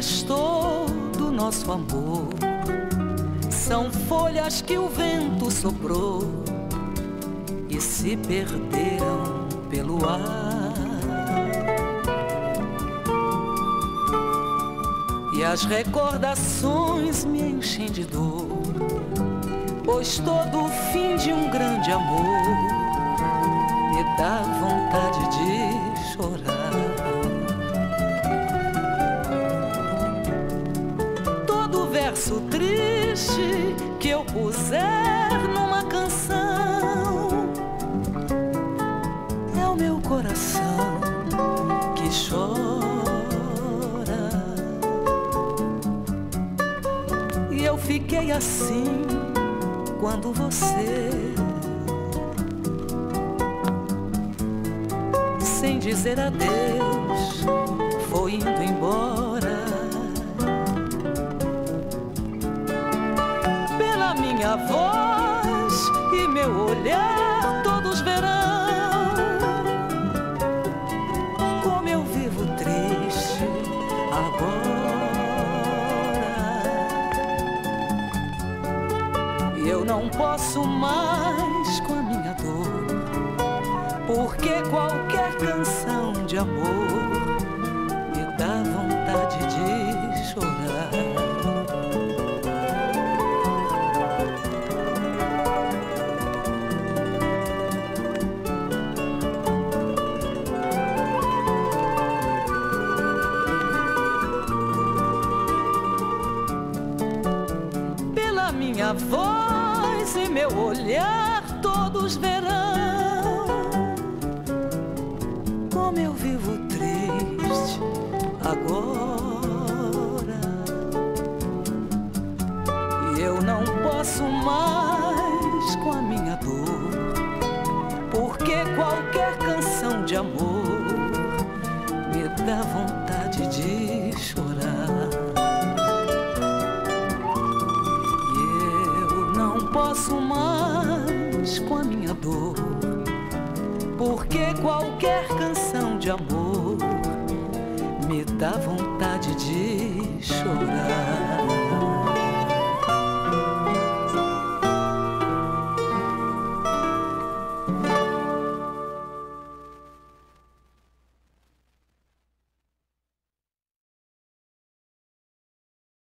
restou do nosso amor são folhas que o vento soprou e se perderam pelo ar. E as recordações me enchem de dor, pois todo o fim de um grande amor me dá vontade de chorar. Verso triste que eu puser numa canção é o meu coração que chora. E eu fiquei assim quando você, sem dizer adeus, foi indo embora. Minha voz e meu olhar todos verão como eu vivo triste agora. E eu não posso mais com a minha dor, porque qualquer canção de amor minha voz e meu olhar todos verão como eu vivo triste agora. E eu não posso mais com a minha dor, porque qualquer canção de amor me dá vontade dor, porque qualquer canção de amor me dá vontade de chorar.